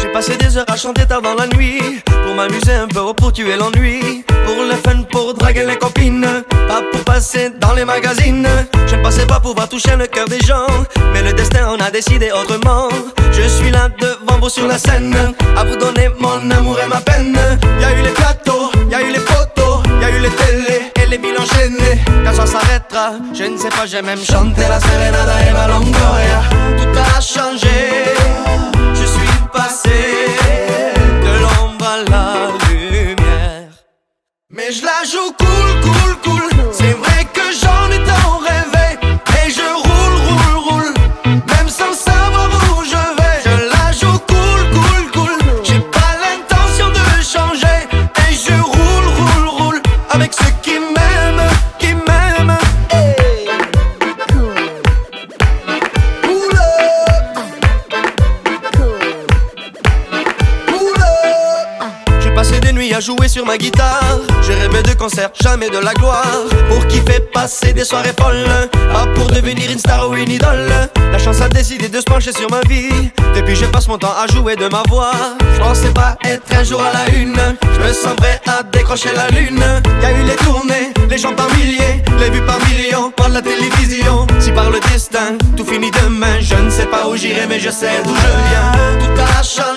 J'ai passé des heures à chanter dans la nuit. Pour m'amuser un peu ou pour tuer l'ennui. Pour le fun, pour draguer les copines. Pas pour passer dans les magazines. Je ne pensais pas pouvoir toucher le cœur des gens. Mais le destin en a décidé autrement. Je suis là devant vous sur la scène. À vous donner mon amour et ma peine Quand ça s'arrêtera, je ne sais pas, j'ai même chanté la Serenada et ma Longoria Tout a changé je suis passé de l'ombre à la lumière. Mais je la joue cool, cool, cool. C'est vrai à jouer sur ma guitare. J'ai rêvé de concerts, jamais de la gloire. Pour kiffer, passer des soirées folles. Pas pour devenir une star ou une idole. La chance a décidé de se pencher sur ma vie. Depuis, je passe mon temps à jouer de ma voix. Je pensais pas être un jour à la une. Je me sens prêt à décrocher la lune. Y a eu les tournées, les gens par milliers, les vues par millions, par la télévision. Si par le destin, tout finit demain. Je ne sais pas où j'irai, mais je sais d'où je viens. Tout a changé.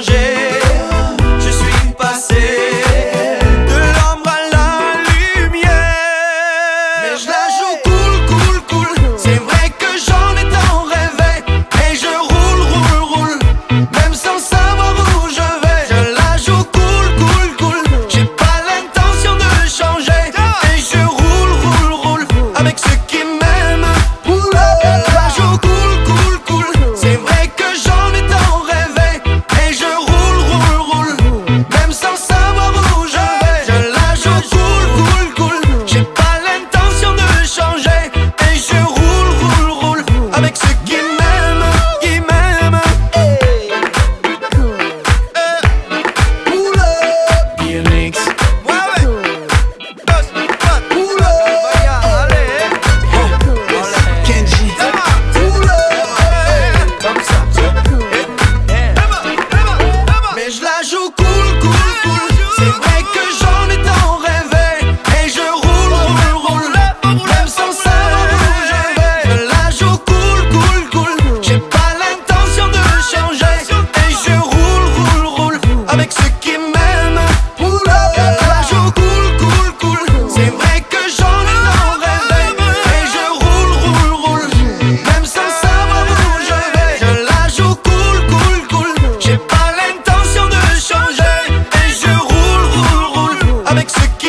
Avec ceux